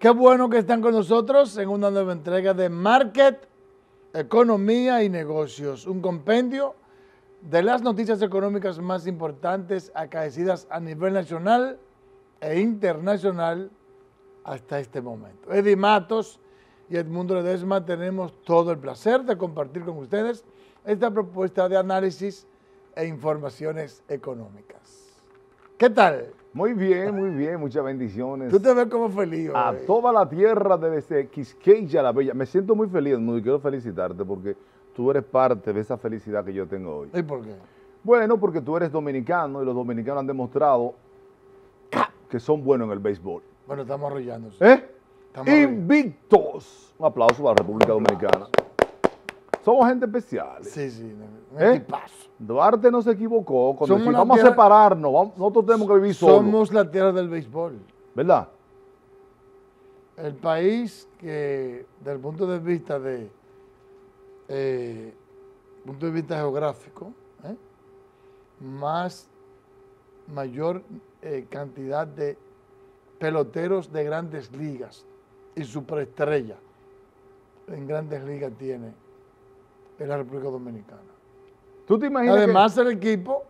Qué bueno que están con nosotros en una nueva entrega de Market, Economía y Negocios, un compendio de las noticias económicas más importantes acaecidas a nivel nacional e internacional hasta este momento. Eddie Matos y Edmundo Ledesma tenemos todo el placer de compartir con ustedes esta propuesta de análisis e informaciones económicas. ¿Qué tal? Muy bien, muy bien, muchas bendiciones. Tú te ves como feliz. A toda la tierra desde Quisqueya la Bella. Me siento muy feliz, y quiero felicitarte porque tú eres parte de esa felicidad que yo tengo hoy. ¿Y por qué? Bueno, porque tú eres dominicano y los dominicanos han demostrado que son buenos en el béisbol. Bueno, estamos arrollándose. ¿Eh? Invictos. Un aplauso para la República Dominicana. Somos gente especial. Sí, sí, un ¿Eh? Duarte no se equivocó cuando decía, vamos a separarnos, nosotros tenemos que vivir solos. Somos la tierra del béisbol. ¿Verdad? El país que, desde el punto de vista de, eh, punto de vista geográfico, ¿eh? más mayor eh, cantidad de peloteros de grandes ligas y superestrella en grandes ligas tiene en la República Dominicana. ¿Tú te imaginas Además, el equipo,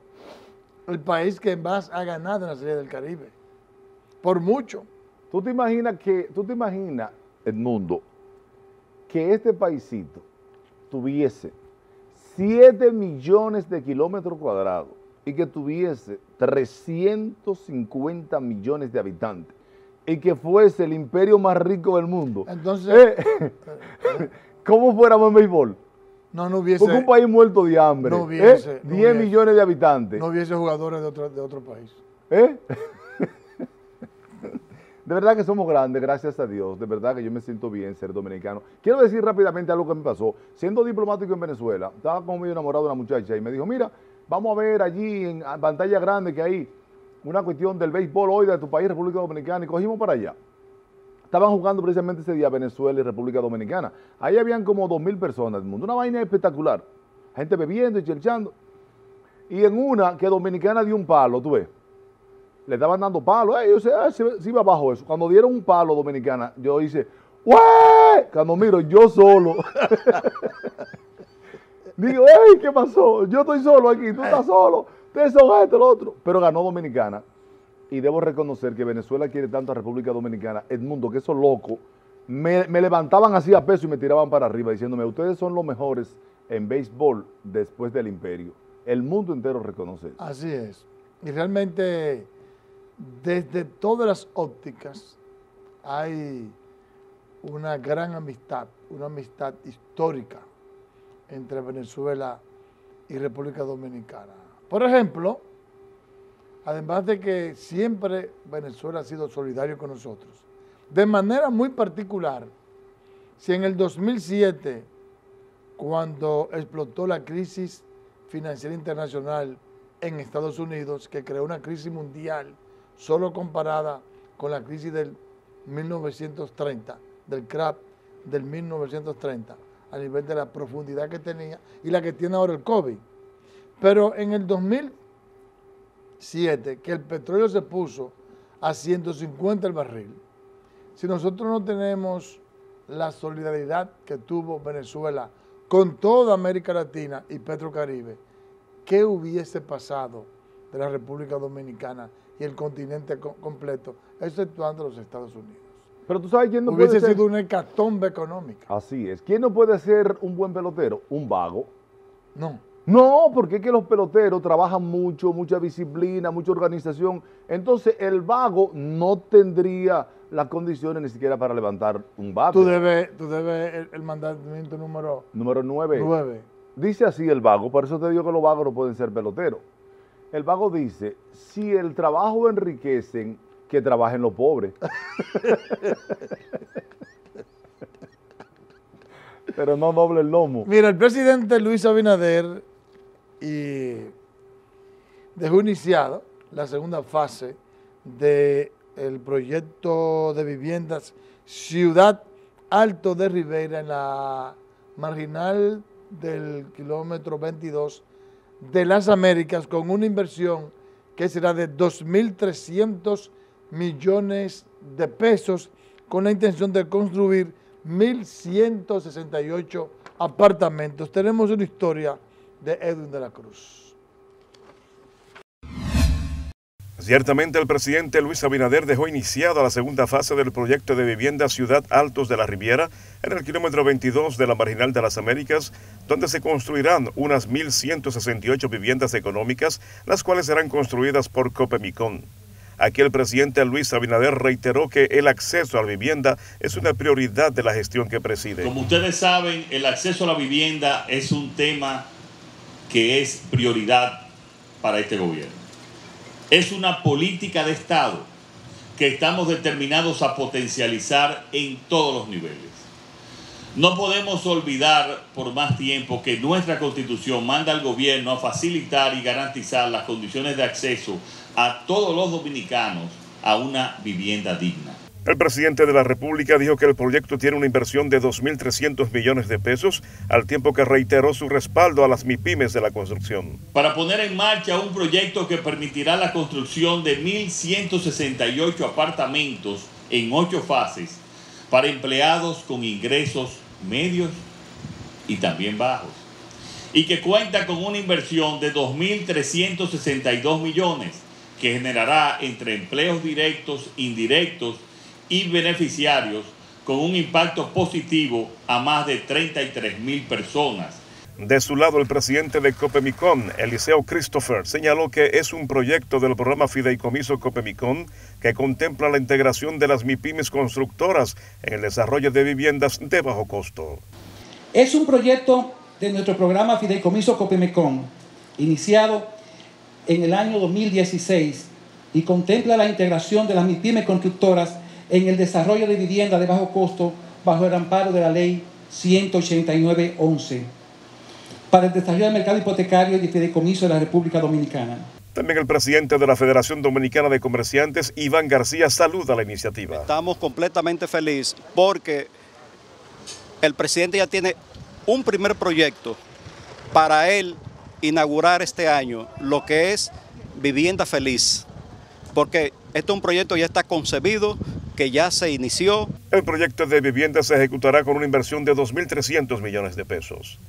el país que más ha ganado en la Serie del Caribe. Por mucho. ¿Tú te imaginas que, tú te imaginas, Edmundo, que este paisito tuviese 7 millones de kilómetros cuadrados y que tuviese 350 millones de habitantes y que fuese el imperio más rico del mundo. Entonces, eh, ¿cómo fuéramos en béisbol? No, no hubiese. Porque un país muerto de hambre. No hubiese. 10 millones de habitantes. No hubiese jugadores de otro, de otro país. ¿Eh? De verdad que somos grandes, gracias a Dios. De verdad que yo me siento bien ser dominicano. Quiero decir rápidamente algo que me pasó. Siendo diplomático en Venezuela, estaba como medio enamorado de una muchacha y me dijo, mira, vamos a ver allí en pantalla grande que hay una cuestión del béisbol hoy de tu país, República Dominicana, y cogimos para allá. Estaban jugando precisamente ese día Venezuela y República Dominicana. Ahí habían como dos mil personas del mundo. Una vaina espectacular. Gente bebiendo y chelchando. Y en una que Dominicana dio un palo, tú ves. Le estaban dando palo. yo sé, ah, se, iba bajo eso. Cuando dieron un palo Dominicana, yo hice, ¡Wey! Cuando miro, yo solo. Digo, ¡ey! ¿Qué pasó? Yo estoy solo aquí, tú estás solo. Ustedes son esto, lo otro. Pero ganó Dominicana y debo reconocer que Venezuela quiere tanto a República Dominicana, Edmundo, que esos locos me, levantaban así a peso y me tiraban para arriba diciéndome, ustedes son los mejores en béisbol después del imperio. El mundo entero reconoce eso. Así es. Y realmente, desde todas las ópticas, hay una gran amistad, una amistad histórica entre Venezuela y República Dominicana. Por ejemplo, además de que siempre Venezuela ha sido solidario con nosotros. De manera muy particular, si en el 2007, cuando explotó la crisis financiera internacional en Estados Unidos, que creó una crisis mundial solo comparada con la crisis del 1930, del CRAP del 1930, a nivel de la profundidad que tenía y la que tiene ahora el COVID. Pero en el 2000 7, que el petróleo se puso a 150 el barril, si nosotros no tenemos la solidaridad que tuvo Venezuela con toda América Latina y Petrocaribe, ¿qué hubiese pasado de la República Dominicana y el continente completo, exceptuando los Estados Unidos? Pero tú sabes quién no hubiese puede sido una hecatombe económica. Así es. ¿Quién no puede ser un buen pelotero? Un vago. No. No, porque es que los peloteros trabajan mucho, mucha disciplina, mucha organización. Entonces el vago no tendría las condiciones ni siquiera para levantar un bate. Tú debes, tú debes el, mandamiento número... Número 9. 9. Dice así el vago, por eso te digo que los vagos no pueden ser peloteros. El vago dice, si el trabajo enriquecen, que trabajen los pobres. Pero no doble el lomo. Mira, el presidente Luis Abinader y dejó iniciado la segunda fase del proyecto de viviendas Ciudad Alto de Rivera en la marginal del kilómetro 22 de las Américas con una inversión que será de 2.300 millones de pesos con la intención de construir 1.168 apartamentos. Tenemos una historia de Edwin de la Cruz. Ciertamente el presidente Luis Abinader dejó iniciada la segunda fase del proyecto de vivienda Ciudad Altos de la Riviera en el kilómetro 22 de la Marginal de las Américas, donde se construirán unas 1.168 viviendas económicas, las cuales serán construidas por Copemicón. Aquí el presidente Luis Abinader reiteró que el acceso a la vivienda es una prioridad de la gestión que preside. Como ustedes saben, el acceso a la vivienda es un tema que es prioridad para este gobierno. Es una política de Estado que estamos determinados a potencializar en todos los niveles. No podemos olvidar por más tiempo que nuestra constitución manda al gobierno a facilitar y garantizar las condiciones de acceso a todos los dominicanos a una vivienda digna. El presidente de la República dijo que el proyecto tiene una inversión de 2.300 millones de pesos, al tiempo que reiteró su respaldo a las MIPIMES de la construcción. Para poner en marcha un proyecto que permitirá la construcción de 1.168 apartamentos en ocho fases para empleados con ingresos medios y también bajos, y que cuenta con una inversión de 2.362 millones, que generará entre empleos directos, indirectos, y beneficiarios con un impacto positivo a más de 33 mil personas. De su lado, el presidente de Copemicón, Eliseo Christopher, señaló que es un proyecto del programa Fideicomiso Copemicón que contempla la integración de las MIPIMES constructoras en el desarrollo de viviendas de bajo costo. Es un proyecto de nuestro programa Fideicomiso Copemicón, iniciado en el año 2016 y contempla la integración de las MIPIMES constructoras en el desarrollo de vivienda de bajo costo bajo el amparo de la ley 189.11 para el desarrollo del mercado hipotecario y de fideicomiso de la República Dominicana. También el presidente de la Federación Dominicana de Comerciantes, Iván García, saluda la iniciativa. Estamos completamente felices porque el presidente ya tiene un primer proyecto para él inaugurar este año lo que es vivienda feliz. Porque este es un proyecto que ya está concebido, que ya se inició. El proyecto de vivienda se ejecutará con una inversión de 2.300 millones de pesos.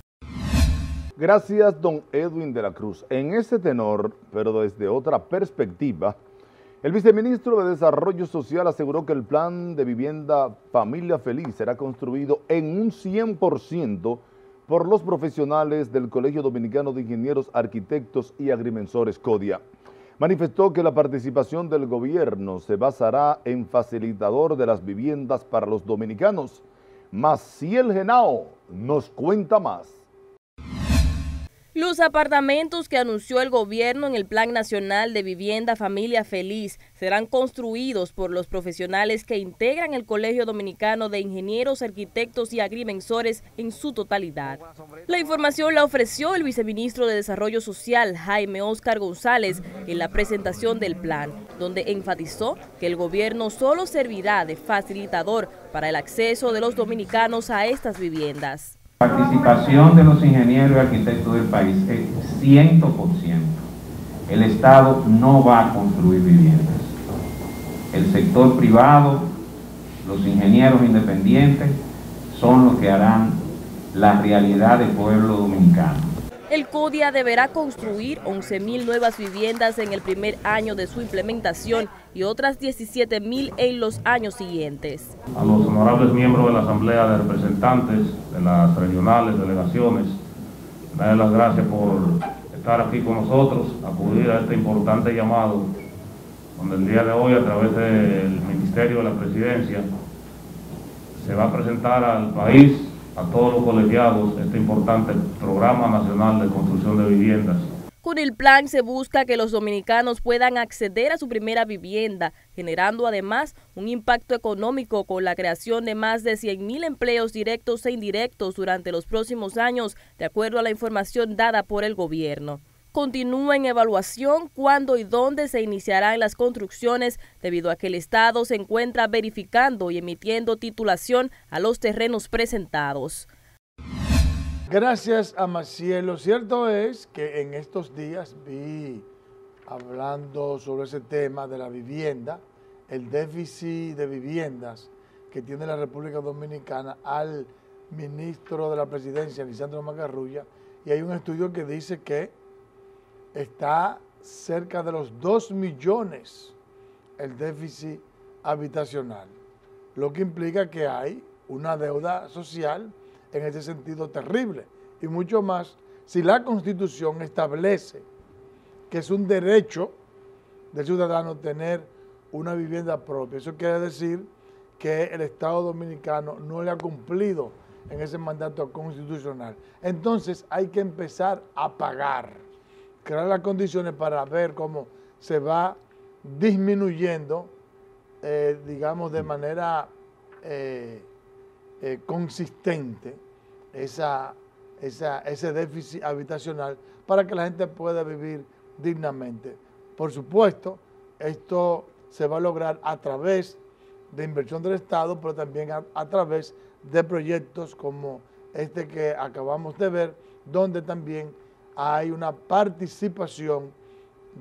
Gracias, don Edwin de la Cruz. En ese tenor, pero desde otra perspectiva, el viceministro de Desarrollo Social aseguró que el plan de vivienda Familia Feliz será construido en un 100% por los profesionales del Colegio Dominicano de Ingenieros, Arquitectos y Agrimensores CODIA manifestó que la participación del gobierno se basará en facilitador de las viviendas para los dominicanos. Mas si el Genao nos cuenta más. Los apartamentos que anunció el gobierno en el Plan Nacional de Vivienda Familia Feliz serán construidos por los profesionales que integran el Colegio Dominicano de Ingenieros, Arquitectos y Agrimensores en su totalidad. La información la ofreció el viceministro de Desarrollo Social, Jaime Oscar González, en la presentación del plan, donde enfatizó que el gobierno solo servirá de facilitador para el acceso de los dominicanos a estas viviendas participación de los ingenieros y arquitectos del país es 100%. El Estado no va a construir viviendas. El sector privado, los ingenieros independientes, son los que harán la realidad del pueblo dominicano. El CODIA deberá construir 11.000 nuevas viviendas en el primer año de su implementación y otras 17.000 en los años siguientes. A los honorables miembros de la Asamblea de Representantes de las regionales, delegaciones, darles las gracias por estar aquí con nosotros, acudir a este importante llamado, donde el día de hoy a través del Ministerio de la Presidencia se va a presentar al país a todos los colegiados este importante programa nacional de construcción de viviendas. Con el plan se busca que los dominicanos puedan acceder a su primera vivienda, generando además un impacto económico con la creación de más de 100.000 empleos directos e indirectos durante los próximos años, de acuerdo a la información dada por el gobierno continúa en evaluación cuándo y dónde se iniciarán las construcciones debido a que el Estado se encuentra verificando y emitiendo titulación a los terrenos presentados. Gracias a Maciel. Lo cierto es que en estos días vi hablando sobre ese tema de la vivienda, el déficit de viviendas que tiene la República Dominicana al ministro de la presidencia, Lisandro Macarrulla, y hay un estudio que dice que está cerca de los 2 millones el déficit habitacional, lo que implica que hay una deuda social en ese sentido terrible, y mucho más si la Constitución establece que es un derecho del ciudadano tener una vivienda propia. Eso quiere decir que el Estado Dominicano no le ha cumplido en ese mandato constitucional. Entonces hay que empezar a pagar, crear las condiciones para ver cómo se va disminuyendo, eh, digamos, de manera eh, eh, consistente esa, ese déficit habitacional para que la gente pueda vivir dignamente. Por supuesto, esto se va a lograr a través de inversión del Estado, pero también a, través de proyectos como este que acabamos de ver, donde también hay una participación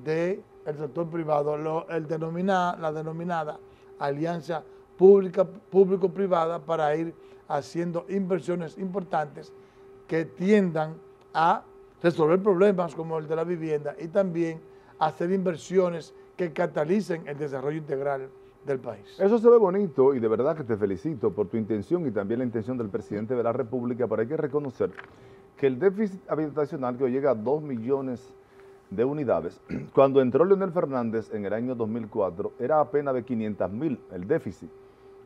del sector privado, la denominada alianza público-privada para ir haciendo inversiones importantes que tiendan a resolver problemas como el de la vivienda y también hacer inversiones que catalicen el desarrollo integral del país. Eso se ve bonito y de verdad que te felicito por tu intención y también la intención del presidente de la República, pero hay que reconocer que el déficit habitacional que hoy llega a 2 millones de unidades, cuando entró Leonel Fernández en el año 2004, era apenas de 500 mil el déficit.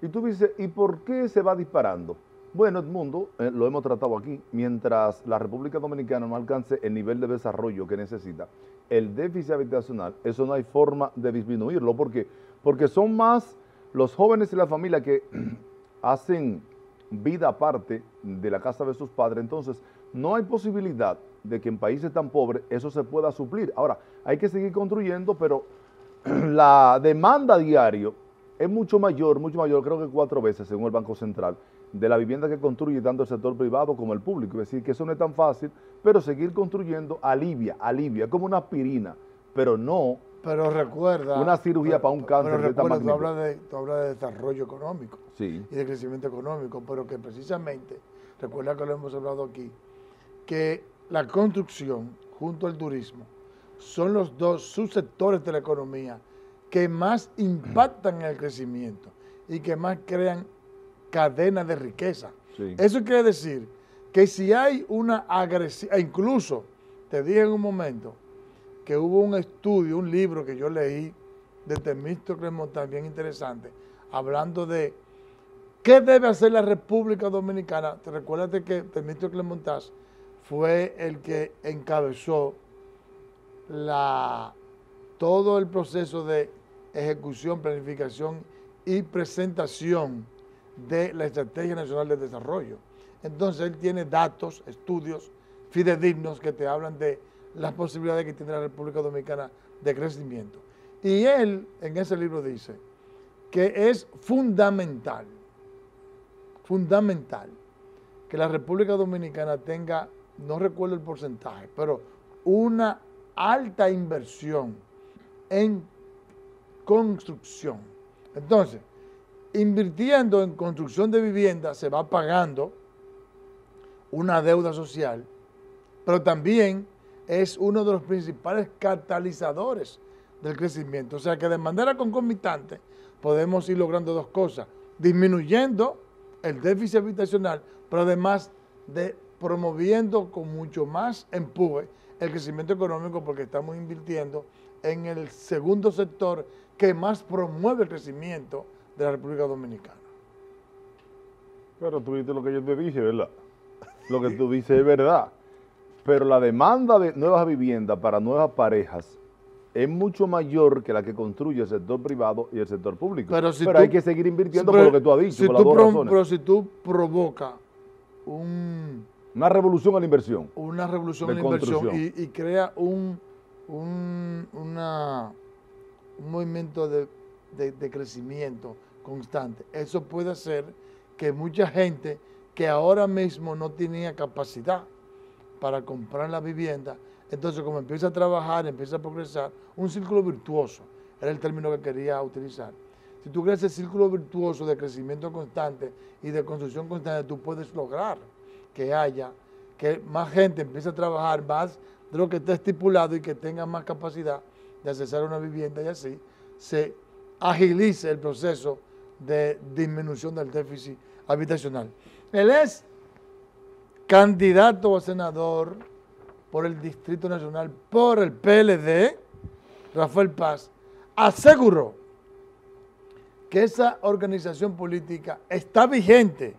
Y tú dices, ¿y por qué se va disparando? Bueno, Edmundo, eh, lo hemos tratado aquí, mientras la República Dominicana no alcance el nivel de desarrollo que necesita, el déficit habitacional, eso no hay forma de disminuirlo. ¿Por qué? Porque son más los jóvenes y la familia que hacen vida aparte de la casa de sus padres. Entonces, no hay posibilidad de que en países tan pobres eso se pueda suplir. Ahora, hay que seguir construyendo, pero la demanda diario es mucho mayor, mucho mayor, creo que cuatro veces según el Banco Central, de la vivienda que construye tanto el sector privado como el público. Es decir, que eso no es tan fácil, pero seguir construyendo alivia, alivia, como una aspirina, pero no pero recuerda... Una cirugía para un cáncer pero recuerda, tú hablas, de, tú hablas de desarrollo económico y de crecimiento económico, pero que precisamente, recuerda que lo hemos hablado aquí, que la construcción junto al turismo son los dos subsectores de la economía que más impactan en el crecimiento y que más crean cadenas de riqueza. Eso quiere decir que si hay una agresión, incluso, te dije en un momento, que hubo un estudio, un libro que yo leí de Temístocles Montán, bien interesante, hablando de qué debe hacer la República Dominicana. Te recuerdas que Temístocles Montaz fue el que encabezó la, todo el proceso de ejecución, planificación y presentación de la Estrategia Nacional de Desarrollo. Entonces él tiene datos, estudios fidedignos que te hablan de las posibilidades que tiene la República Dominicana de crecimiento. Y él en ese libro dice que es fundamental, fundamental, que la República Dominicana tenga, no recuerdo el porcentaje, pero una alta inversión en construcción. Entonces, invirtiendo en construcción de vivienda se va pagando una deuda social, pero también es uno de los principales catalizadores del crecimiento. O sea que de manera concomitante podemos ir logrando dos cosas, disminuyendo el déficit habitacional, pero además de promoviendo con mucho más empuje el crecimiento económico porque estamos invirtiendo en el segundo sector que más promueve el crecimiento de la República Dominicana. Pero tú viste lo que yo te dije, ¿verdad? Lo que tú dices es verdad. Pero la demanda de nuevas viviendas para nuevas parejas es mucho mayor que la que construye el sector privado y el sector público. Pero, hay que seguir invirtiendo por lo que tú has dicho, por las dos razones. Pero si tú provocas un... Una revolución a la inversión. Una revolución a la inversión y, crea un, un, una, un movimiento de, de crecimiento constante. Eso puede hacer que mucha gente que ahora mismo no tenía capacidad para comprar la vivienda. Entonces, como empieza a trabajar, empieza a progresar, un círculo virtuoso, era el término que quería utilizar. Si tú creas ese círculo virtuoso de crecimiento constante y de construcción constante, tú puedes lograr que haya, que más gente empiece a trabajar más de lo que está estipulado y que tenga más capacidad de acceder a una vivienda y así se agilice el proceso de disminución del déficit habitacional. Él es candidato a senador por el Distrito Nacional, por el PLD, Rafael Paz, aseguró que esa organización política está vigente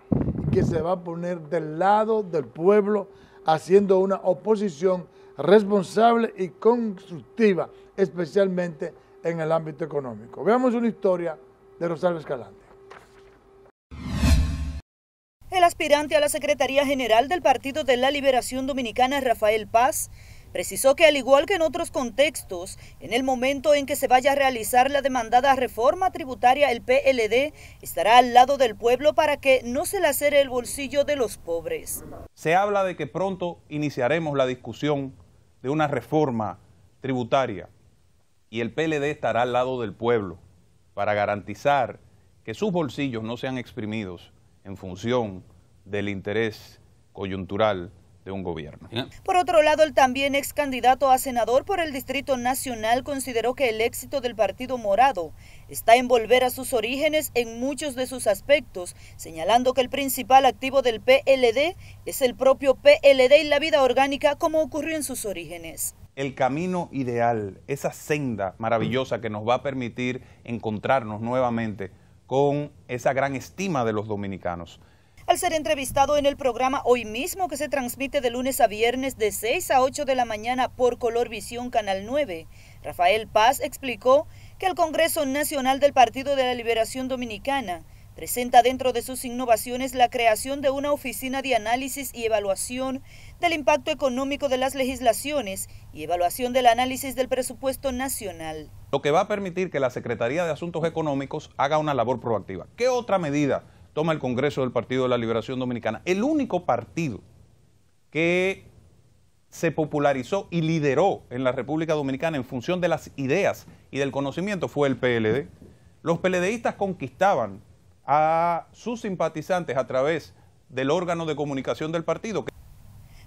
que se va a poner del lado del pueblo haciendo una oposición responsable y constructiva, especialmente en el ámbito económico. Veamos una historia de Rosario Escalante. El aspirante a la Secretaría General del Partido de la Liberación Dominicana, Rafael Paz, precisó que al igual que en otros contextos, en el momento en que se vaya a realizar la demandada reforma tributaria, el PLD estará al lado del pueblo para que no se lacere el bolsillo de los pobres. Se habla de que pronto iniciaremos la discusión de una reforma tributaria y el PLD estará al lado del pueblo para garantizar que sus bolsillos no sean exprimidos en función del interés coyuntural de un gobierno. Por otro lado, el también ex candidato a senador por el Distrito Nacional consideró que el éxito del Partido Morado está en volver a sus orígenes en muchos de sus aspectos, señalando que el principal activo del PLD es el propio PLD y la vida orgánica como ocurrió en sus orígenes el camino ideal, esa senda maravillosa que nos va a permitir encontrarnos nuevamente con esa gran estima de los dominicanos. Al ser entrevistado en el programa Hoy mismo que se transmite de lunes a viernes de 6 a 8 de la mañana por Color Visión Canal 9, Rafael Paz explicó que el Congreso Nacional del Partido de la Liberación Dominicana presenta dentro de sus innovaciones la creación de una oficina de análisis y evaluación del impacto económico de las legislaciones y evaluación del análisis del presupuesto nacional. Lo que va a permitir que la Secretaría de Asuntos Económicos haga una labor proactiva. ¿Qué otra medida toma el Congreso del Partido de la Liberación Dominicana? El único partido que se popularizó y lideró en la República Dominicana en función de las ideas y del conocimiento fue el PLD. Los PLDistas conquistaban a sus simpatizantes a través del órgano de comunicación del partido.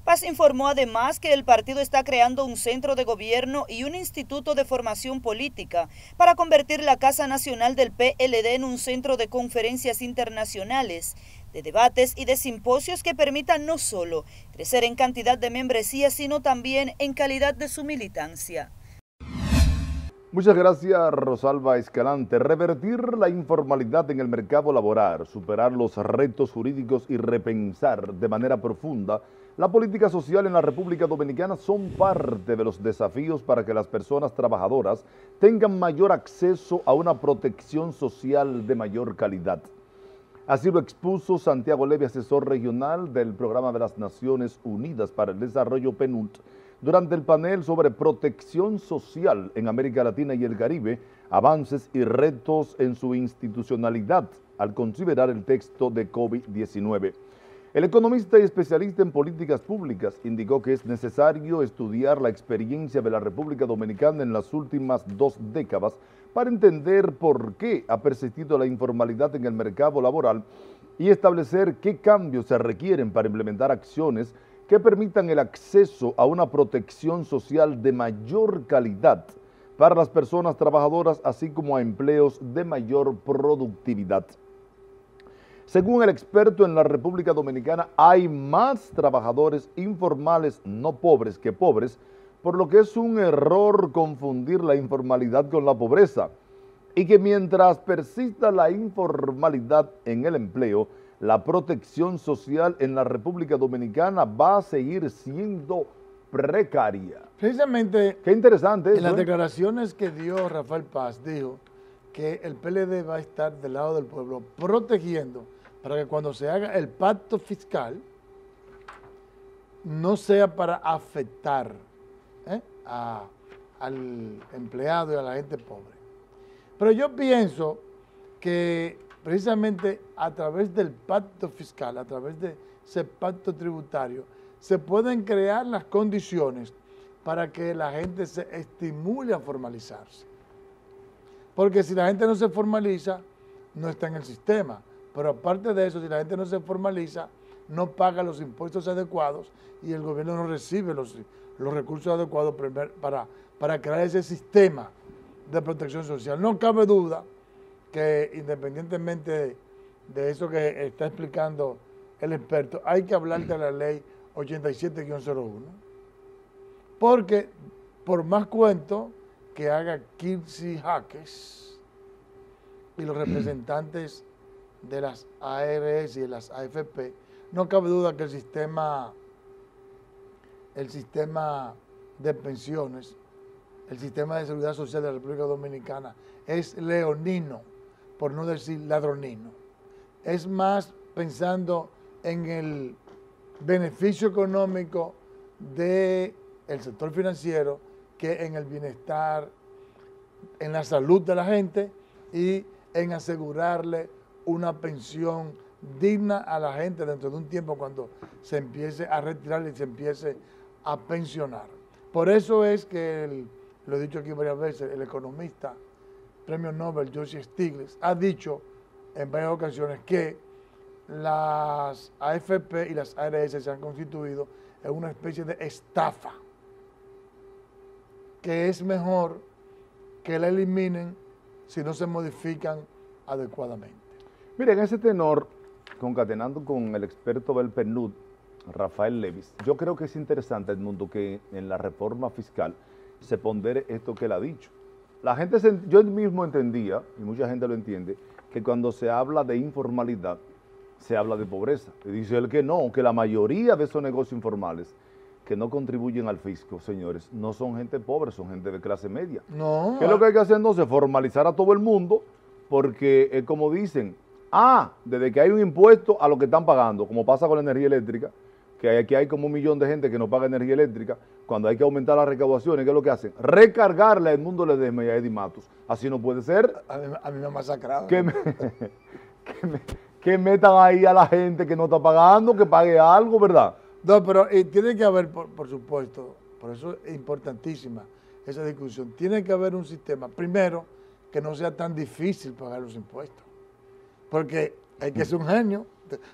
Paz informó además que el partido está creando un centro de gobierno y un instituto de formación política para convertir la Casa Nacional del PLD en un centro de conferencias internacionales, de debates y de simposios que permitan no solo crecer en cantidad de membresía, sino también en calidad de su militancia. Muchas gracias, Rosalba Escalante. Revertir la informalidad en el mercado laboral, superar los retos jurídicos y repensar de manera profunda la política social en la República Dominicana son parte de los desafíos para que las personas trabajadoras tengan mayor acceso a una protección social de mayor calidad. Así lo expuso Santiago Levy, asesor regional del Programa de las Naciones Unidas para el Desarrollo PNUD, durante el panel sobre protección social en América Latina y el Caribe, avances y retos en su institucionalidad al considerar el texto de COVID-19. El economista y especialista en políticas públicas indicó que es necesario estudiar la experiencia de la República Dominicana en las últimas dos décadas para entender por qué ha persistido la informalidad en el mercado laboral y establecer qué cambios se requieren para implementar acciones que permitan el acceso a una protección social de mayor calidad para las personas trabajadoras, así como a empleos de mayor productividad. Según el experto en la República Dominicana, hay más trabajadores informales no pobres que pobres, por lo que es un error confundir la informalidad con la pobreza y que mientras persista la informalidad en el empleo, la protección social en la República Dominicana va a seguir siendo precaria. Precisamente, qué interesante. en las ¿eh? declaraciones que dio Rafael Paz, dijo que el PLD va a estar del lado del pueblo protegiendo para que cuando se haga el pacto fiscal no sea para afectar ¿eh? al empleado y a la gente pobre. Pero yo pienso que precisamente a través del pacto fiscal, a través de ese pacto tributario, se pueden crear las condiciones para que la gente se estimule a formalizarse. Porque si la gente no se formaliza, no está en el sistema. Pero aparte de eso, si la gente no se formaliza, no paga los impuestos adecuados y el gobierno no recibe los, los recursos adecuados para, para crear ese sistema de protección social. No cabe duda que independientemente de, eso que está explicando el experto, hay que hablar de la ley 87-01. Porque por más cuento que haga Kirsi Jaques y los representantes de las ARS y de las AFP, no cabe duda que el sistema, el sistema de pensiones, el sistema de seguridad social de la República Dominicana es leonino, por no decir ladronino. Es más pensando en el beneficio económico del sector financiero que en el bienestar, en la salud de la gente y en asegurarle una pensión digna a la gente dentro de un tiempo cuando se empiece a retirar y se empiece a pensionar. Por eso es que, lo he dicho aquí varias veces, el economista, premio Nobel Joseph Stiglitz, ha dicho en varias ocasiones que las AFP y las ARS se han constituido en una especie de estafa, que es mejor que la eliminen si no se modifican adecuadamente. Miren, ese tenor, concatenando con el experto del PNUD, Rafael Levis, yo creo que es interesante, Edmundo, que en la reforma fiscal se pondere esto que él ha dicho. La gente, yo mismo entendía, y mucha gente lo entiende, que cuando se habla de informalidad, se habla de pobreza. Y dice él que no, que la mayoría de esos negocios informales que no contribuyen al fisco, señores, no son gente pobre, son gente de clase media. No. ¿Qué es lo que hay que hacer entonces? Formalizar a todo el mundo, porque es como dicen, Ah, desde que hay un impuesto a lo que están pagando, como pasa con la energía eléctrica, que aquí hay como un millón de gente que no paga energía eléctrica, cuando hay que aumentar las recaudaciones, ¿qué es lo que hacen? Recargarle al mundo Ledesma y a Eddie Matos. Así no puede ser. A mí, me ha masacrado. Que, metan ahí a la gente que no está pagando, que pague algo, ¿verdad? No, pero eh, tiene que haber, por, por supuesto, por eso es importantísima esa discusión, tiene que haber un sistema, primero, que no sea tan difícil pagar los impuestos porque hay que ser un genio.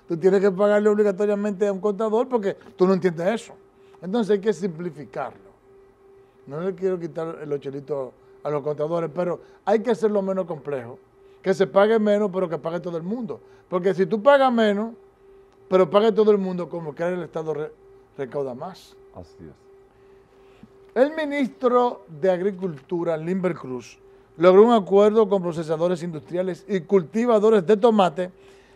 Tú tienes que pagarle obligatoriamente a un contador porque tú no entiendes eso. Entonces hay que simplificarlo. No le quiero quitar el ochelito a los contadores, pero hay que hacerlo menos complejo. Que se pague menos, pero que pague todo el mundo. Porque si tú pagas menos, pero pague todo el mundo, como que el Estado recauda más. Así es. El ministro de Agricultura, Limber Cruz, logró un acuerdo con procesadores industriales y cultivadores de tomate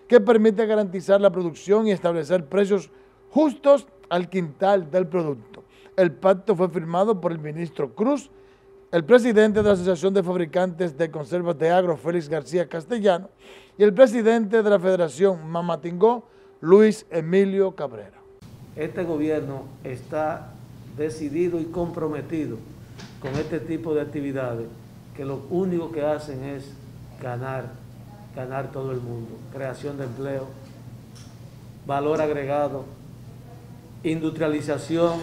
que permite garantizar la producción y establecer precios justos al quintal del producto. El pacto fue firmado por el ministro Cruz, el presidente de la Asociación de Fabricantes de Conservas de Agro, Félix García Castellano, y el presidente de la Federación Mamatingó, Luis Emilio Cabrera. Este gobierno está decidido y comprometido con este tipo de actividades que lo único que hacen es ganar, ganar todo el mundo, creación de empleo, valor agregado, industrialización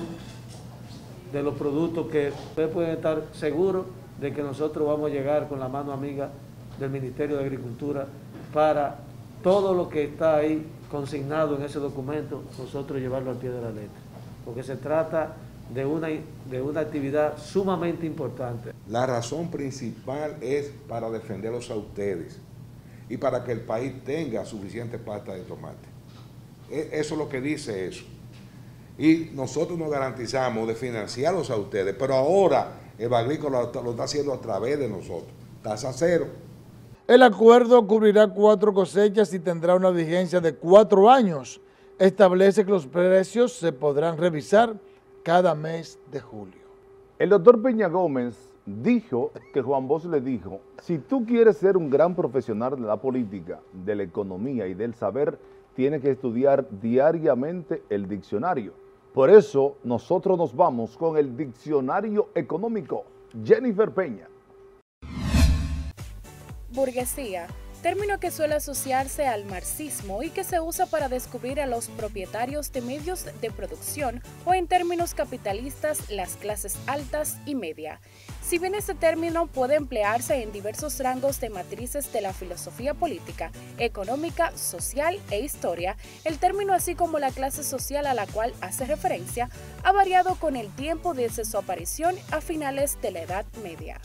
de los productos que ustedes pueden estar seguros de que nosotros vamos a llegar con la mano amiga del Ministerio de Agricultura para todo lo que está ahí consignado en ese documento, nosotros llevarlo al pie de la letra. Porque se trata de una, de una actividad sumamente importante. La razón principal es para defenderlos a ustedes y para que el país tenga suficiente pasta de tomate. E, eso es lo que dice eso. Y nosotros nos garantizamos de financiarlos a ustedes, pero ahora el agrícola lo, lo está haciendo a través de nosotros. Tasa cero. El acuerdo cubrirá cuatro cosechas y tendrá una vigencia de cuatro años. Establece que los precios se podrán revisar cada mes de julio. El doctor Peña Gómez dijo que Juan Bosch le dijo, si tú quieres ser un gran profesional de la política, de la economía y del saber, tienes que estudiar diariamente el diccionario. Por eso nosotros nos vamos con el diccionario económico. Jennifer Peña. Burguesía término que suele asociarse al marxismo y que se usa para descubrir a los propietarios de medios de producción o en términos capitalistas las clases altas y media. Si bien este término puede emplearse en diversos rangos de matrices de la filosofía política, económica, social e historia, el término así como la clase social a la cual hace referencia ha variado con el tiempo desde su aparición a finales de la Edad Media.